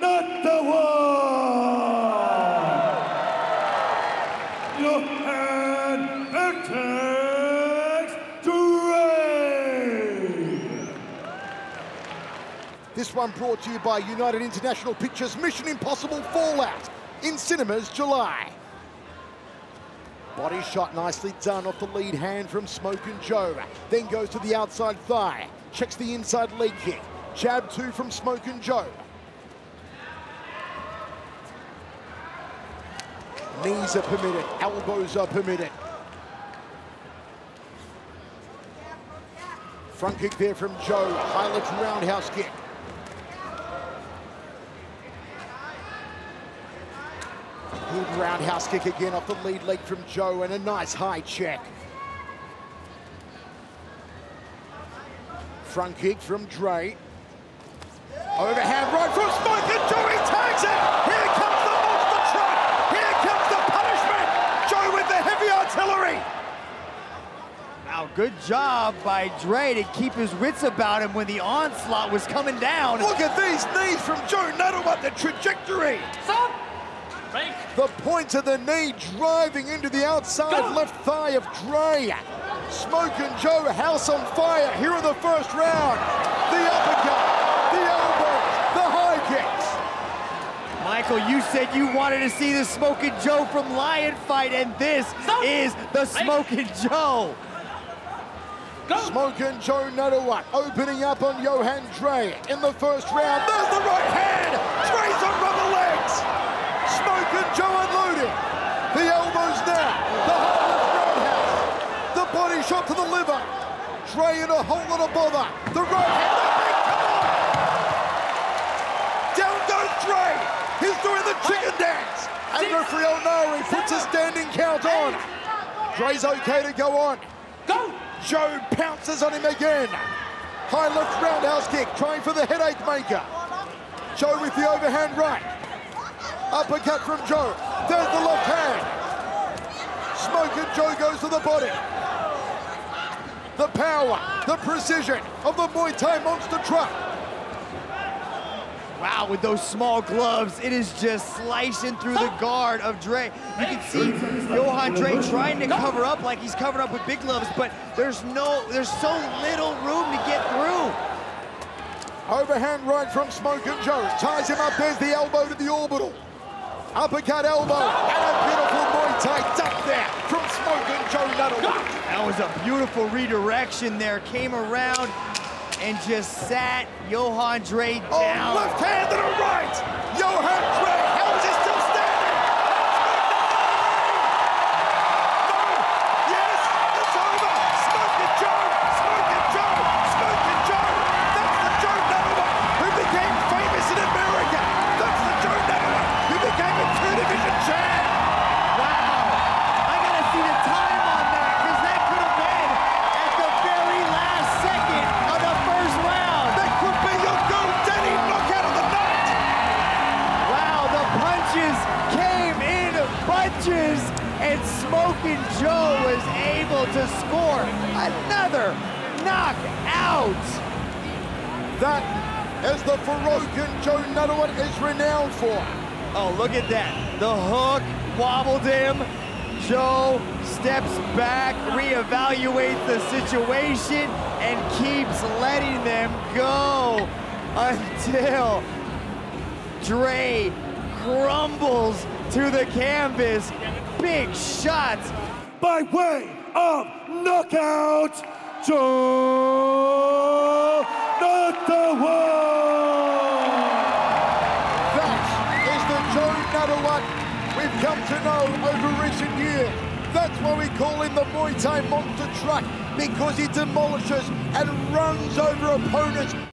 Not the one. Yohann Ertex Drai. This one brought to you by United International Pictures Mission Impossible Fallout in cinemas July. Body shot nicely done off the lead hand from Smokin' Jo. Then goes to the outside thigh. Checks the inside leg kick. Jab two from Smokin' Jo. Knees are permitted, elbows are permitted. Front kick there from Jo, high left roundhouse kick. Good roundhouse kick again off the lead leg from Jo and a nice high check. Front kick from Drai. Overhand right from Smokin' Jo, he tags it! Artillery! Wow, good job by Drai to keep his wits about him when the onslaught was coming down. Look at these knees from Jo Nattawut, What the trajectory! Stop! Break. The point of the knee driving into the outside Go. left thigh of Drai. Smoke and Joe, house on fire here in the first round. The uppercut, the elbows, the high kicks. Michael, you said you wanted to see the Smoking Jo from Lion fight, and this Stop. is the Smokin' Jo. Go. Smokin' Jo Nattawut opening up on Yohann Drai in the first round. There's the right hand. Drai's on rubber legs. Smokin' Jo unloading. The elbows now. The high left roundhouse. The body shot to the liver. Drai in a whole lot of bother. The right hand. And referee Olnari puts a standing count on. Drai's okay to go on. Go. Jo pounces on him again. High left roundhouse kick, trying for the headache maker. Jo with the overhand right. Uppercut from Jo. There's the left hand. Smokin' Jo goes to the body. The power, the precision of the Muay Thai monster truck. Wow, with those small gloves, it is just slicing through the guard of Drai. You can see Yohann Drai trying to cover up like he's covered up with big gloves, but there's no, there's so little room to get through. Overhand right from Smokin' Jo. Ties him up. There's the elbow to the orbital. Uppercut elbow. And a beautiful Muay Thai duck there from Smokin' Jo Nattawut. That was a beautiful redirection there. Came around and just sat Yohann Drai Oh, down. left hand to the right. Yohann Drai. How is and Smokin' Jo was able to score another knockout. That is the Ferocan Jo Nattawut is renowned for. Oh, look at that. The hook wobbled him. Jo steps back, reevaluates the situation, and keeps letting them go until Drai crumbles to the canvas. Big shots. By way of knockout, Jo, not the one. That is the Jo Nattawut we've come to know over recent years. That's why we call him the Muay Thai Monster Truck, because he demolishes and runs over opponents